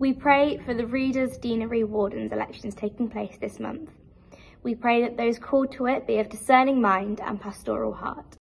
We pray for the Readers, Deanery, Wardens elections taking place this month. We pray that those called to it be of discerning mind and pastoral heart.